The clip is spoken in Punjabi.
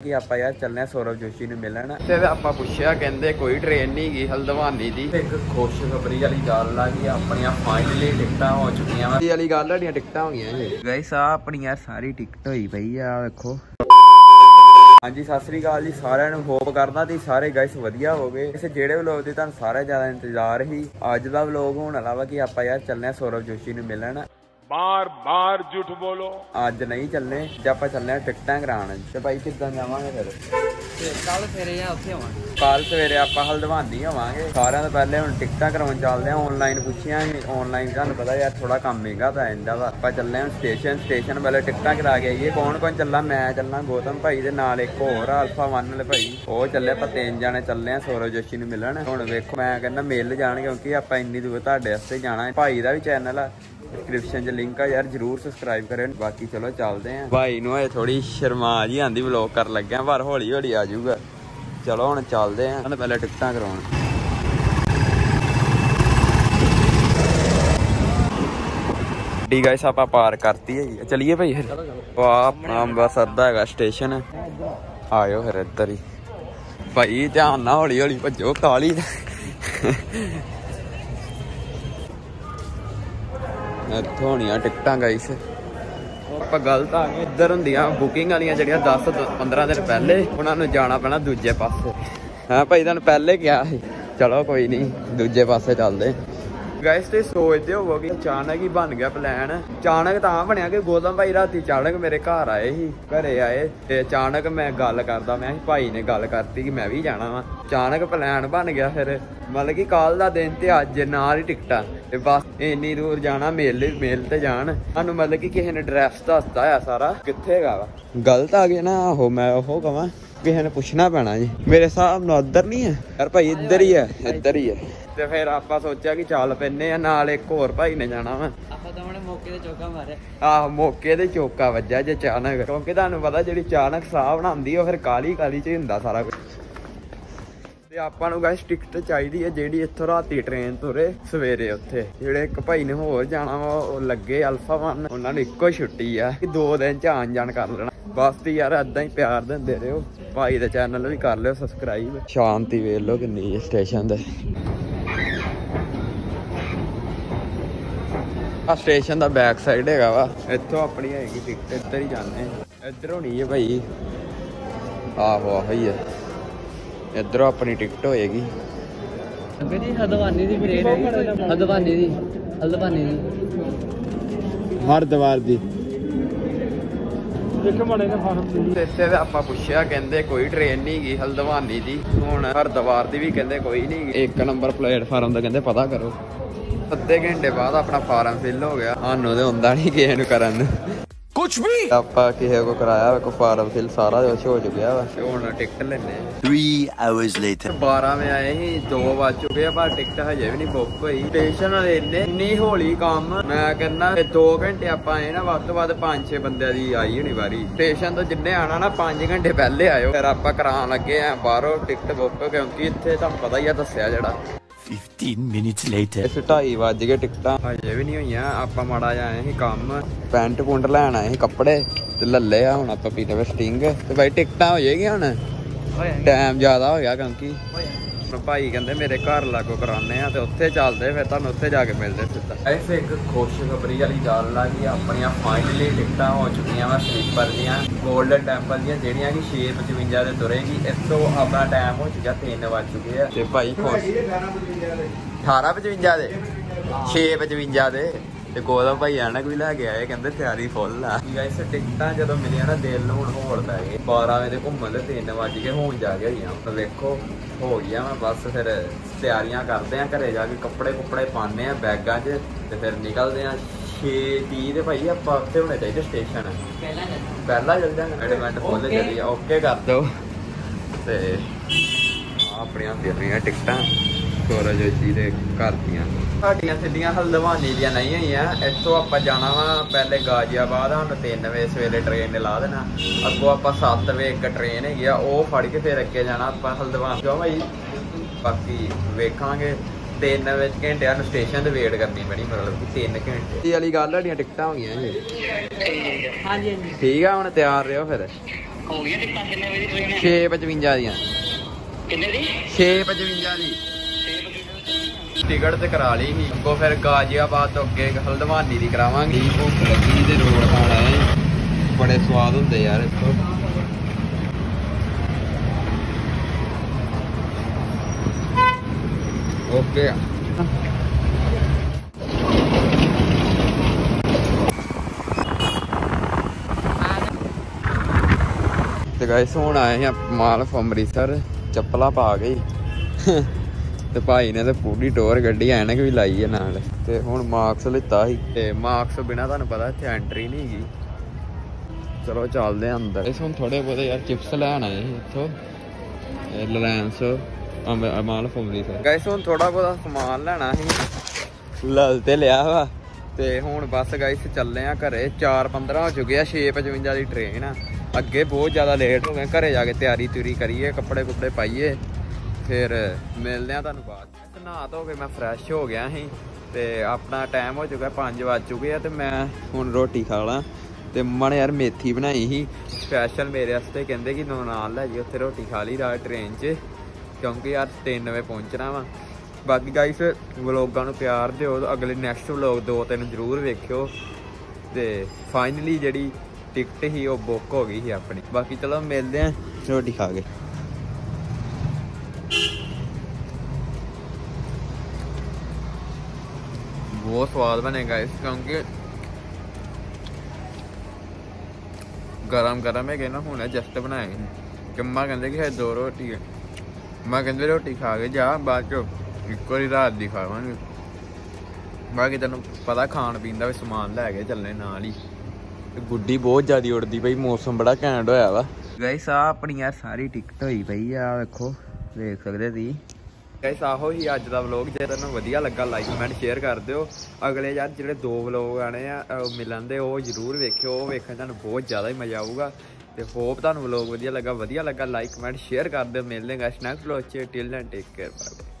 ਕਿ ਆਪਾਂ ਯਾਰ ਚੱਲਨੇ ਆ ਸੌਰਵ ਜੋਸ਼ੀ ਨੂੰ ਮਿਲਣ। ਤੇ ਆਪਾਂ ਪੁੱਛਿਆ ਕਹਿੰਦੇ ਕੋਈ ਟ੍ਰੇਨ ਨਹੀਂ ਗਈ ਹਲਦਵਾਨੀ ਦੀ। ਇੱਕ ਖੁਸ਼ਖਬਰੀ ਵਾਲੀ ਗੱਲ ਆ ਕਿ ਆਪਣੀਆਂ ਫਾਈਨਲੀ ਟਿਕਟਾਂ ਹੋ ਚੁੱਕੀਆਂ ਵਾ। ਇਹ ਵਾਲੀ ਗੱਲ ਸਾਡੀਆਂ ਟਿਕਟਾਂ ਹੋ ਗਈਆਂ ਜੀ ਗਾਇਸ ਆ ਆਪਣੀਆਂ ਸਾਰੀ ਟਿਕਟ ਹੋਈ ਪਈ ਆ ਵੇਖੋ। ਹਾਂਜੀ ਸਤਿ ਸ੍ਰੀ ਅਕਾਲ ਜੀ ਸਾਰਿਆਂ ਨੂੰ ਹੋਪ ਕਰਦਾ ਤੇ ਸਾਰੇ ਗਾਇਸ ਵਧੀਆ ਹੋਗੇ ਇਸ ਜਿਹੜੇ ਵਲੋਗ ਦੀ ਤੁਹਾਨੂੰ ਸਾਰਾ ਜ਼ਿਆਦਾ ਇੰਤਜ਼ਾਰ ਹੀ ਅੱਜ ਦਾ ਵਲੋਗ ਹੋਣ ਵਾਲਾ ਵਾ ਕਿ ਆਪਾਂ ਯਾਰ ਚੱਲਨੇ ਆ ਸੌਰਵ ਜੋਸ਼ੀ ਨੂੰ ਮਿਲਣ। ਬਾਰ ਬਾਰ ਝੂਠ ਬੋਲੋ। ਅੱਜ ਨਹੀਂ ਚੱਲਨੇ ਜੇ ਆਪਾਂ ਚੱਲਨੇ ਟਿਕਟਾਂ ਕਰਾਣ ਤੇ ਭਾਈ ਕਿੱਦਾਂ ਜਾਵਾਂਗੇ ਫਿਰ? ਕੱਲ ਸਵੇਰੇ ਜਾਂ ਉੱਥੇ ਆਵਾਂਗੇ। ਕੱਲ ਸਵੇਰੇ ਆਪਾਂ ਹਲਦਵਾਨੀ ਆਵਾਂਗੇ। ਸਾਰਿਆਂ ਤੋਂ ਪਹਿਲੇ ਹੁਣ ਟਿਕਟਾਂ ਕਰਾਉਣ ਚੱਲਦੇ ਆ ਆਨਲਾਈਨ ਪੁੱਛੀਆਂ ਆਨਲਾਈਨ ਤੁਹਾਨੂੰ ਪਤਾ ਯਾਰ ਥੋੜਾ ਕੰਮ ਮਹਿੰਗਾ ਤਾਂ ਜਾਂਦਾ ਵਾ। ਆਪਾਂ ਚੱਲਨੇ ਹੁਣ ਸਟੇਸ਼ਨ ਸਟੇਸ਼ਨ ਪਹਿਲੇ ਟਿਕਟਾਂ ਕਰਾ ਕੇ ਆਈਏ। ਕੌਣ ਕੌਣ ਚੱਲਾ? ਮੈਂ ਚੱਲਣਾ ਗੋਤਮ ਭਾਈ ਦੇ ਨਾਲ ਇੱਕ ਹੋਰ ਆਲਫਾ 1 ਵਾਲੇ ਭਾਈ। ਉਹ ਚੱਲੇ ਆਪਾਂ ਤਿੰਨ ਜਾਣੇ ਚੱਲੇ ਆ ਸੌਰਵ ਜੋਸ਼ੀ ਨੂੰ ਮਿਲਣ। ਹੁਣ ਵੇਖੋ ਮੈਂ ਕਹਿੰਦਾ ਮਿਲ ਜਾਣ ਕਿਉਂਕਿ ਆਪਾਂ ਇੰਨੀ ਦੂਰ ਤੁਹਾਡੇ ਵਾਸਤੇ ਜਾਣਾ ਭਾਈ ਦਾ ਵੀ ਚੈਨਲ ਆ। ਡਿਸਕ੍ਰਿਪਸ਼ਨ 'ਚ ਲਿੰਕ ਆ ਯਾਰ, ਜਰੂਰ ਸਬਸਕ੍ਰਾਈਬ ਕਰਿਓ ਬਾਕੀ ਚਲੋ ਚੱਲਦੇ ਆਂ। ਭਾਈ ਨੂੰ ਹਜੇ ਥੋੜੀ ਸ਼ਰਮਾ ਜੀ ਆਂਦੀ ਵਲੌਗ ਕਰਨ ਲੱਗਿਆ, ਪਰ ਹੌਲੀ ਹੌਲੀ ਆ ਜਾਊਗਾ। ਚਲੋ ਹੁਣ ਚੱਲਦੇ ਆਂ। ਪਹਿਲਾਂ ਟਿਕਟਾਂ ਕਰਾਉਣ। ਡੀ ਗਾਇਸ ਆਪਾਂ ਪਾਰ ਕਰਤੀ ਹੈ ਜੀ। ਚਲਿਏ ਭਾਈ ਫਿਰ? ਵਾਹ ਆਪਣਾ ਬਸ ਦਾ ਹੈਗਾ ਸਟੇਸ਼ਨ ਆਇਓ ਫਿਰ ਇੱਧਰ ਹੀ। ਭਾਈ ਧਿਆਨ ਨਾਲ ਹੌਲੀ ਹੌਲੀ ਭੱਜੋ ਕਾਲੀ ਇੱਥੋਂ ਹੋਣੀਆਂ ਟਿਕਟਾਂ ਗਾਇਸ ਆਪਾਂ ਗਲਤ ਆ ਗਏ ਇੱਧਰ ਹੁੰਦੀਆਂ ਬੁਕਿੰਗ ਵਾਲੀਆਂ ਜਿਹੜੀਆਂ 10 ਤੋਂ 15 ਦਿਨ ਪਹਿਲੇ, ਉਹਨਾਂ ਨੂੰ ਜਾਣਾ ਪੈਣਾ ਦੂਜੇ ਪਾਸੇ। ਹਾਂ ਭਾਈ, ਤੁਹਾਨੂੰ ਪਹਿਲੇ ਕਿਹਾ ਸੀ। ਚਲੋ ਕੋਈ ਨਹੀਂ ਦੂਜੇ ਪਾਸੇ ਚੱਲਦੇ। ਗਾਇਸ ਤੇ ਸੋਚਦੇ ਹੋਵੋ ਕਿ ਅਚਾਨਕ ਹੀ ਬਣ ਗਿਆ ਪਲਾਨ ਅਚਾਨਕ ਤਾਂ ਬਣਿਆ ਕਿ ਗੋਦਮ ਭਾਈ ਰਾਤੀ ਅਚਾਨਕ ਮੇਰੇ ਘਰ ਆਏ ਸੀ, ਘਰੇ ਆਏ, ਤੇ ਅਚਾਨਕ ਮੈਂ ਗੱਲ ਕਰਦਾ, ਮੈਂ ਭਾਈ ਨੇ ਗੱਲ ਕਰਤੀ ਕਿ ਮੈਂ ਵੀ ਜਾਣਾ ਵਾ। ਅਚਾਨਕ ਪਲਾਨ ਬਣ ਗਿਆ ਫਿਰ। ਮਤਲਬ ਕਿ ਕੱਲ ਦਾ ਦਿਨ ਤੇ ਅੱਜ ਨਾਲ ਹੀ ਟਿਕਟਾਂ। ਤੇ ਬਸ ਇੰਨੀ ਦੂਰ ਜਾਣਾ ਮੇਲੇ ਮੇਲ ਤੇ ਜਾਣ। ਸਾਨੂੰ ਮਤਲਬ ਕਿ ਕਿਸੇ ਨੇ ਐਡਰੈਸ ਦੱਸਦਾ ਆ ਸਾਰਾ ਕਿੱਥੇ ਹੈਗਾ ਵਾ। ਗਲਤ ਆ ਗਿਆ ਨਾ ਆਹੋ ਮੈਂ ਉਹ ਕਵਾਂ ਕਿਸੇ ਨੇ ਪੁੱਛਣਾ ਪੈਣਾ ਜੀ। ਮੇਰੇ ਹਿਸਾਬ ਨਾਲ ਉੱਧਰ ਨਹੀਂ ਹੈ। ਯਾਰ ਭਾਈ ਇੱਧਰ ਹੀ ਹੈ ਇੱਧਰ ਹੀ ਹੈ। ਤੇ ਫਿਰ ਆਪਾਂ ਸੋਚਿਆ ਕਿ ਚੱਲ ਪੈਨੇ ਆ ਨਾਲ ਇੱਕ ਹੋਰ ਭਾਈ ਨੇ ਜਾਣਾ ਵਾ। ਆਪਾਂ ਤਾਂ ਉਹਨੇ ਮੌਕੇ ਤੇ ਚੌਕਾ ਮਾਰਿਆ। ਆਹ ਮੌਕੇ ਤੇ ਚੋਕਾ ਵੱਜਾ ਜੇ ਅਚਾਨਕ। ਕਿਉਂਕਿ ਤੁਹਾਨੂੰ ਪਤਾ ਜਿਹੜੀ ਅਚਾਨਕ ਸਾਹ ਬਣਾਉਂਦੀ ਉਹ ਫਿਰ ਕਾਲੀ ਕਾਲੀ ਚ ਹੁੰਦਾ ਸਾਰਾ ਕੁਝ ਤੇ ਆਪਾਂ ਨੂੰ ਗਾਇਸ ਟਿਕਟ ਚਾਹੀਦੀ ਹੈ ਜਿਹੜੀ ਇੱਥੋਂ ਰਾਤੀ ਟ੍ਰੇਨ ਤੁਰੇ ਸਵੇਰੇ ਉੱਥੇ। ਜਿਹੜੇ ਇੱਕ ਭਾਈ ਨੇ ਹੋਰ ਜਾਣਾ ਵਾ, ਉਹ ਲੱਗੇ ਅਲਫਾ ਵਨ ਉਹਨਾਂ ਨੂੰ ਇੱਕੋ ਛੁੱਟੀ ਆ ਕਿ ਦੋ ਦਿਨ ਚ ਆਣ ਜਾਣ ਕਰ ਲੈਣਾ। ਬਸ ਤੇ ਯਾਰ ਏਦਾਂ ਹੀ ਪਿਆਰ ਦਿੰਦੇ ਰਹੋ। ਭਾਈ ਦੇ ਚੈਨਲ ਵੀ ਕਰ ਲਿਓ ਸਬਸਕ੍ਰਾਈਬ ਸ਼ਾਂਤੀ ਵੇਖ ਲਓ ਕਿੰਨੀ ਸਟੇਸ਼ਨ ਦੇ ਆ ਸਟੇਸ਼ਨ ਦਾ ਬੈਕ ਸਾਈਡ ਹੈਗਾ ਵਾ। ਇੱਥੋਂ ਆਪਣੀ ਹੈਗੀ ਟਿਕਟ ਇੱਧਰ ਹੀ ਜਾਂਦੇ ਇੱਧਰੋਂ ਇੱਧਰ ਹੈ ਭਾਈ। ਆਹੋ ਆਹੋ ਹੈ। ਇਧਰੋਂ ਆਪਣੀ ਟਿਕਟ ਹੋਏਗੀ। ਹਰ ਦਵਾਰ ਦੀ। ਦੇਖੋ ਮੜੇ ਨੇ ਫਾਰਮ ਤੇ ਇੱਥੇ ਆਪਾਂ ਕੋਈ ਟ੍ਰੇਨ ਨਹੀਂ ਗਈ ਹਲਦਵਾਨੀ ਦੀ। ਹੁਣ ਹਰ ਦਵਾਰ ਦੀ ਵੀ ਕਹਿੰਦੇ ਕੋਈ ਨਹੀਂ ਗਈ ਇੱਕ ਨੰਬਰ ਪਲੇਟਫਾਰਮ ਦਾ ਕਹਿੰਦੇ ਪਤਾ ਕਰੋ। ਅੱਧੇ ਘੰਟੇ ਬਾਅਦ ਆਪਣਾ ਫਾਰਮ ਫਿਲ ਹੋ ਗਿਆ। ਸਾਨੂੰ ਤੇ ਹੁੰਦਾ ਨਹੀਂ ਕਿਸੇ ਨੂੰ ਕਰਨ ਕੁਝ ਵੀ? ਆਪਾਂ ਕਿਸੇ ਕੋ ਕਰਾਇਆ ਕੋ ਫਾਰਮ ਫਿਲ ਸਾਰਾ ਕੁਝ ਹੋ ਚੁੱਕਿਆ ਵਾ। ਹੁਣ ਟਿਕਟ ਲੈਣੇ 3 ਆਵਰਸ ਲੇਟਰ 12 ਵਜੇ ਆਏ ਸੀ 2 ਵਜ ਚੁੱਕੇ ਆ ਪਰ ਟਿਕਟ ਹਜੇ ਵੀ ਨਹੀਂ ਬੁੱਕ ਹੋਈ। ਸਟੇਸ਼ਨ ਵਾਲੇ ਇੰਨੇ ਇੰਨੀ ਹੌਲੀ ਕੰਮ ਮੈਂ ਕਹਿੰਦਾ 2 ਘੰਟੇ ਆਪਾਂ ਆਏ ਨਾ ਵੱਧ ਤੋਂ ਵੱਧ 5-6 ਬੰਦਿਆਂ ਦੀ ਆਈ ਹੋਣੀ ਵਾਰੀ। ਸਟੇਸ਼ਨ ਤੋਂ ਜਿੰਨੇ ਆਣਾ ਨਾ 5 ਘੰਟੇ ਪਹਿਲੇ ਆਇਓ। ਫਿਰ ਆਪਾਂ ਕਰਾਉਣ ਲੱਗੇ ਆ ਬਾਹਰੋਂ ਟਿਕਟ ਬੁੱਕ ਕਿਉਂਕਿ ਇੱਥੇ ਤੁਹਾਨੂੰ ਪਤਾ ਹੀ ਆ ਦੱਸਿਆ ਜਿਹੜਾ। 15 minutes later. ਇਸ 2:30 ਵੱਜ ਗਏ ਟਿਕਟਾਂ। ਹਜੇ ਵੀ ਨਹੀਂ ਹੋਈਆਂ ਆਪਾਂ ਮਾੜਾ ਜਿਹਾ ਆਏ ਸੀ ਕੰਮ। ਪੈਂਟ ਪੁੰਟ ਲੈਣ ਆਏ ਸੀ ਕੱਪੜੇ ਤੇ ਲੱਲੇ ਆ ਹੁਣ ਆਪਾਂ ਪੀਲੇ ਸਟਿੰਗ। ਤੇ ਬਾਈ ਟਿਕਟਾਂ ਹੋ ਜਾਏਗੀਆਂ ਹੁਣ? ਟਾਈਮ ਜ਼ਿਆਦਾ ਹੋ ਗਿਆ ਕਿਉਂਕਿ। ਹੁਣ ਭਾਈ ਕਹਿੰਦੇ ਮੇਰੇ ਘਰ ਲਾਗੋ ਕਰਾਣੇ ਆ ਤੇ ਉੱਥੇ ਚੱਲਦੇ ਫਿਰ ਤੁਹਾਨੂੰ ਉੱਥੇ ਜਾ ਕੇ ਮਿਲਦੇ ਸਿੱਧਾ। ਐਸੇ ਇੱਕ ਖੁਸ਼ਖਬਰੀ ਵਾਲੀ ਗੱਲ ਆ ਕਿ ਆਪਣੀਆਂ ਫਾਈਨਲੀ ਟਿਕਟਾਂ ਹੋ ਚੁੱਕੀਆਂ ਵਾ ਸਲੀਪਰ ਦੀਆਂ 골ਡਨ ਟੈਂਪਲ ਦੀਆਂ ਜਿਹੜੀਆਂ ਕਿ 655 ਦੇ ਤੁਰੇਗੀ ਇੱਥੋਂ ਆਪਣਾ ਟਾਈਮ ਹੋ ਚੁੱਕਿਆ 3 ਵੱਜ ਚੁੱਕੇ ਆ। ਤੇ ਭਾਈ ਖੁਸ਼। 1855 ਦੇ 655 ਦੇ। ਤੇ ਗੋਦਮ ਭਾਈ ਐਨਕ ਵੀ ਲੈ ਕੇ ਆਏ ਕਹਿੰਦੇ ਤਿਆਰੀ ਫੁੱਲ ਆ। ਗਾਇਸ ਟਿਕਟਾਂ ਜਦੋਂ ਮਿਲੀਆਂ ਨਾ ਦਿਲ ਨੂੰ ਹੁਣ ਹੋਲ ਪੈ ਗਏ। 12 ਵਜੇ ਦੇ ਘੁੰਮਣ ਦੇ 3 ਵਜ ਕੇ ਹੋਣ ਜਾ ਕੇ ਹੋਈਆਂ ਤਾਂ ਵੇਖੋ ਹੋ ਗਿਆ ਮੈਂ ਬਸ ਫਿਰ ਤਿਆਰੀਆਂ ਕਰਦੇ ਆ ਘਰੇ ਜਾ ਕੇ ਕੱਪੜੇ ਕੁੱਪੜੇ ਪਾਉਂਦੇ ਆ ਬੈਗਾਂ 'ਚ ਤੇ ਫਿਰ ਨਿਕਲਦੇ ਆ। 6:30 ਦੇ ਭਾਈ ਆਪਾਂ ਉੱਥੇ ਹੋਣੇ ਚਾਹੀਦੇ ਸਟੇਸ਼ਨ। ਪਹਿਲਾਂ ਪਹਿਲਾਂ ਚੱਲ ਜਾਣਾ ਐਡਵੈਂਟ ਫੁੱਲ. ਚੱਲੀ ਓਕੇ ਕਰ ਦਿਓ। ਤੇ ਆਪਣੀਆਂ ਫਿਰਨੀਆਂ ਟਿਕਟਾਂ। ਸੋਰਾ ਜੋਸ਼ੀ ਦੇ ਘਰ ਦੀਆਂ। ਸਾਡੀਆਂ ਸਿੱਧੀਆਂ ਹਲਦਵਾਨੀ ਦੀਆਂ ਨਹੀਂ ਹੋਈਆਂ ਇੱਥੋਂ ਆਪਾਂ ਜਾਣਾ ਵਾ ਪਹਿਲੇ ਗਾਜ਼ੀਆਬਾਦ ਸਾਨੂੰ 3 ਵਜੇ ਸਵੇਰੇ ਟ੍ਰੇਨ ਨੇ ਲਾ ਦੇਣਾ। ਅੱਗੋਂ ਆਪਾਂ 7 ਵਜੇ ਇੱਕ ਟ੍ਰੇਨ ਹੈਗੀ ਆ ਉਹ ਫੜ ਕੇ ਫਿਰ ਅੱਗੇ ਜਾਣਾ ਆਪਾਂ ਹਲਦਵਾਨ। ਕਿਉਂ ਭਾਈ ਬਾਕੀ ਵੇਖਾਂਗੇ। 3 ਵਜੇ ਘੰਟਿਆਂ ਨੂੰ ਸਟੇਸ਼ਨ ਤੇ ਵੇਟ ਕਰਨੀ ਪੈਣੀ ਮਤਲਬ ਕਿ 3 ਘੰਟੇ। ਇਹ ਵਾਲੀ ਗੱਲ ਸਾਡੀਆਂ ਟਿਕਟਾਂ ਹੋ ਗਈਆਂ ਜੀ। ਹਾਂਜੀ ਹਾਂਜੀ। ਠੀਕ ਆ ਹੁਣ ਤਿਆਰ ਰਹੋ ਫਿਰ। ਹੋ ਗਈ ਟਿਕਟਾਂ ਕਿੰਨੇ ਵਜੇ? ਦੀ ਟ੍ਰੇਨ ਹੈ 655 ਦੀਆਂ। ਕਿੰਨੇ ਦੀ? 655 ਦੀ। ਟਿਕਟ ਤੇ ਕਰਾ ਲਈ ਸੀ। ਅੱਗੋਂ ਫਿਰ ਗਾਜ਼ੀਆਬਾਦ ਤੋਂ ਅੱਗੇ ਹਲਦਵਾਨੀ ਦੀ ਕਰਾਵਾਂਗੇ। ਭੁੱਖ ਲੱਗੀ ਤੇ ਰੋਡ ਖਾਣ ਆਏ ਬੜੇ ਸਵਾਦ ਹੁੰਦੇ ਯਾਰ ਇੱਥੋਂ। ਓਕੇ ਤੇ ਗਾਇਸ ਹੁਣ ਆਏ ਆ ਮਾਲ ਅੰਮ੍ਰਿਤਸਰ। ਚੱਪਲਾ ਪਾ ਗਈ ਤੇ ਭਾਈ ਨੇ ਤੇ ਪੂਰੀ ਟੋਰ ਗੱਡੀ ਐਨਕ ਵੀ ਲਾਈ ਹੈ ਨਾਲ। ਤੇ ਹੁਣ ਮਾਰਕਸ ਲਿੱਤਾ ਸੀ। ਤੇ ਮਾਰਕਸ ਬਿਨਾ ਤੁਹਾਨੂੰ ਪਤਾ ਇੱਥੇ ਐਂਟਰੀ ਨਹੀਂ ਹੈਗੀ। ਚਲੋ ਚੱਲਦੇ ਆ ਅੰਦਰ। ਇਸ ਹੁਣ ਥੋੜੇ ਬਹੁਤੇ ਯਾਰ ਚਿਪਸ ਲੈਣ ਆਏ ਸੀ ਇੱਥੋਂ। ਰਿਲਾਇੰਸ ਮਾਲ ਅੰਮ੍ਰਿਤਸਰ ਗਾਇਸ ਹੁਣ ਥੋੜਾ ਬਹੁਤਾ ਸਮਾਨ ਲੈਣਾ ਸੀ। ਲਲ ਤੇ ਲਿਆ ਵਾ। ਤੇ ਹੁਣ ਬਸ ਗਾਇਸ ਚੱਲੇ ਆ ਘਰੇ। 4:15 ਹੋ ਚੁੱਕੇ ਆ 6:55 ਦੀ ਟ੍ਰੇਨ ਆ। ਅੱਗੇ ਬਹੁਤ ਜ਼ਿਆਦਾ ਲੇਟ ਹੋ ਗਏ। ਘਰੇ ਜਾ ਕੇ ਤਿਆਰੀ ਤੁਰੀ ਕਰੀਏ ਕੱਪੜੇ ਕੁੱਪੜੇ ਪਾਈਏ। ਫਿਰ ਮਿਲਦੇ ਆ ਤੁਹਾਨੂੰ ਬਾਅਦ ਚ। ਨਹਾ ਧੋ ਕੇ ਮੈਂ ਫਰੈਸ਼ ਹੋ ਗਿਆ ਸੀ ਤੇ ਆਪਣਾ ਟਾਈਮ ਹੋ ਚੁੱਕਾ 5 ਵੱਜ ਚੁੱਕੇ ਆ ਤੇ ਮੈਂ ਹੁਣ ਰੋਟੀ ਖਾ ਲਾਂ ਤੇ ਮੰਮਾ ਨੇ ਯਾਰ ਮੇਥੀ ਬਣਾਈ ਸੀ। ਸਪੈਸ਼ਲ ਮੇਰੇ ਵਾਸਤੇ ਕਹਿੰਦੇ ਕਿ ਨੋ ਨਾਲ ਲੈ ਜੀ ਉੱਥੇ ਰੋਟੀ ਖਾ ਲਈ ਰਾਤ ਟ੍ਰੇਨ 'ਚ। ਕਿਉਂਕਿ ਯਾਰ 3 ਵਜੇ ਪਹੁੰਚਣਾ ਵਾ। ਬਾਕੀ ਗਾਈਸ ਵਲੋਗਾਂ ਨੂੰ ਪਿਆਰ ਦਿਓ ਅਗਲੇ ਨੈਕਸਟ ਵਲੋਗ ਦੋ ਤਿੰਨ ਜ਼ਰੂਰ ਵੇਖਿਓ। ਤੇ ਫਾਈਨਲੀ ਜਿਹੜੀ ਟਿਕਟ ਸੀ ਉਹ ਬੁੱਕ ਹੋ ਗਈ ਸੀ ਆਪਣੀ। ਬਾਕੀ ਚਲੋ ਮਿਲਦੇ ਆਂ ਰੋਟੀ ਖਾ ਕੇ। ਬਹੁਤ ਸਵਾਦ ਬਣੇ ਗਾਇਸ ਕਿਉਂਕਿ ਗਰਮ ਗਰਮ ਹੈਗੇ ਨਾ ਹੁਣੇ ਜਸਟ ਬਣਾਏ ਸੀ। ਕਿੰਮਾ ਕਹਿੰਦੇ ਕਿ ਹੈ ਦੋ ਰੋਟੀ ਹੈ ਮੈਂ ਕਹਿੰਦੇ ਰੋਟੀ ਖਾ ਕੇ ਜਾ ਬਾਅਦ ਚ ਇੱਕ ਵਾਰੀ ਰਾਤ ਦੀ ਖਾਵਾਂਗੇ ਬਾਕੀ ਤੈਨੂੰ ਪਤਾ ਖਾਣ ਪੀਣ ਦਾ ਵੀ ਸਮਾਨ ਲੈ ਕੇ ਚੱਲਣੇ ਨਾਲ ਹੀ ਤੇ ਗੁੱਡੀ ਬਹੁਤ ਜ਼ਿਆਦੀ ਉੜਦੀ ਪਈ ਮੌਸਮ ਬੜਾ ਘੈਂਟ ਹੋਇਆ ਵਾ ਗਾਇਸ ਆ ਆਪਣੀ ਯਾਰ ਸਾਰੀ ਟਿਕਟ ਹੋਈ ਪਈ ਆ ਵੇਖੋ ਵੇਖ ਸਕਦੇ ਸੀ ਗਾਇਸ, ਆਹੋ ਹੀ ਅੱਜ ਦਾ ਵਲੌਗ ਜੇ ਤੁਹਾਨੂੰ ਵਧੀਆ ਲੱਗਾ ਲਾਈਕ ਕਮੈਂਟ ਸ਼ੇਅਰ ਕਰ ਦਿਓ। ਅਗਲੇ ਯਾਰ ਜਿਹੜੇ ਦੋ ਵਲੌਗ ਆਣੇ ਆ ਮਿਲਣ ਦੇ, ਉਹ ਜ਼ਰੂਰ ਵੇਖਿਓ, ਉਹ ਵੇਖਣ ਤੁਹਾਨੂੰ ਬਹੁਤ ਜ਼ਿਆਦਾ ਹੀ ਮਜ਼ਾ ਆਊਗਾ। ਤੇ ਹੋਪ ਤੁਹਾਨੂੰ ਵਲੌਗ ਵਧੀਆ ਲੱਗਾ ਵਧੀਆ ਲੱਗਾ ਲਾਈਕ ਕਮੈਂਟ ਸ਼ੇਅਰ ਕਰ ਦਿਓ। ਮਿਲਦੇ ਹਾਂ ਨੈਕਸਟ ਵਲੌਗ ਚ। ਟਿਲ ਐਂਡ ਟੇਕ ਕੇਅਰ ਬਾਏ